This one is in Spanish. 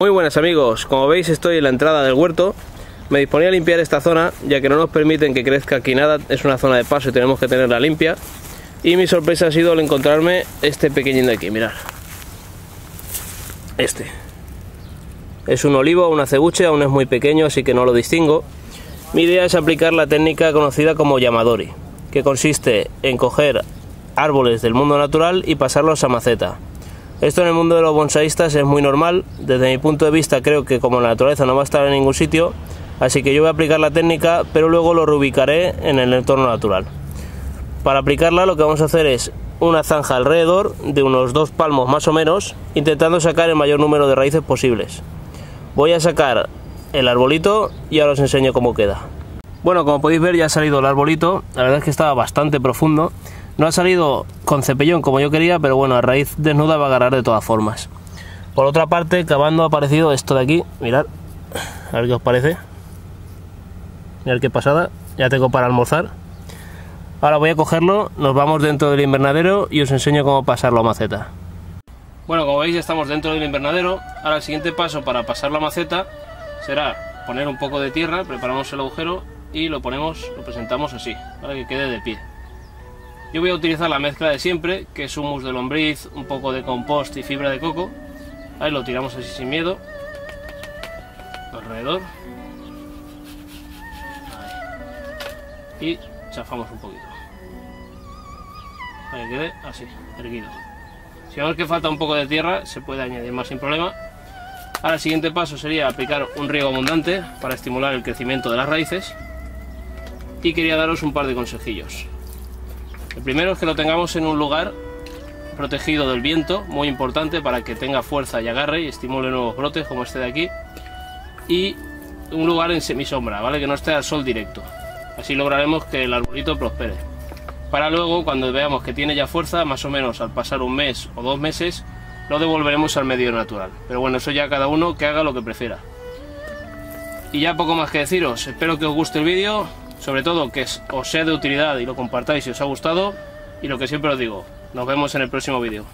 Muy buenas amigos, como veis estoy en la entrada del huerto. Me disponía a limpiar esta zona, ya que no nos permiten que crezca aquí nada, es una zona de paso y tenemos que tenerla limpia. Y mi sorpresa ha sido al encontrarme este pequeñín de aquí, mirad. Este. Es un olivo, un acebuche, aún es muy pequeño, así que no lo distingo. Mi idea es aplicar la técnica conocida como Yamadori, que consiste en coger árboles del mundo natural y pasarlos a maceta. Esto en el mundo de los bonsaístas es muy normal, desde mi punto de vista creo que como la naturaleza no va a estar en ningún sitio, así que yo voy a aplicar la técnica, pero luego lo reubicaré en el entorno natural. Para aplicarla lo que vamos a hacer es una zanja alrededor de unos dos palmos más o menos, intentando sacar el mayor número de raíces posibles. Voy a sacar el arbolito y ahora os enseño cómo queda. Bueno, como podéis ver ya ha salido el arbolito, la verdad es que estaba bastante profundo no ha salido con cepellón como yo quería, pero bueno, a raíz desnuda va a agarrar de todas formas. Por otra parte, cavando ha aparecido esto de aquí. Mirad, a ver qué os parece. Mirad qué pasada. Ya tengo para almorzar. Ahora voy a cogerlo, nos vamos dentro del invernadero y os enseño cómo pasarlo a maceta. Bueno, como veis ya estamos dentro del invernadero. Ahora el siguiente paso para pasarlo a maceta será poner un poco de tierra, preparamos el agujero y lo ponemos, lo presentamos así, para que quede de pie. Yo voy a utilizar la mezcla de siempre, que es humus de lombriz, un poco de compost y fibra de coco. Ahí lo tiramos así sin miedo. Alrededor. Y chafamos un poquito. Para que quede así, erguido. Si vemos que falta un poco de tierra, se puede añadir más sin problema. Ahora el siguiente paso sería aplicar un riego abundante para estimular el crecimiento de las raíces. Y quería daros un par de consejillos. El primero es que lo tengamos en un lugar protegido del viento, muy importante para que tenga fuerza y agarre y estimule nuevos brotes como este de aquí. Y un lugar en semisombra, ¿vale? Que no esté al sol directo. Así lograremos que el arbolito prospere. Para luego, cuando veamos que tiene ya fuerza, más o menos al pasar un mes o dos meses, lo devolveremos al medio natural. Pero bueno, eso ya cada uno que haga lo que prefiera. Y ya poco más que deciros, espero que os guste el vídeo, sobre todo que os sea de utilidad y lo compartáis si os ha gustado. Y lo que siempre os digo, nos vemos en el próximo vídeo.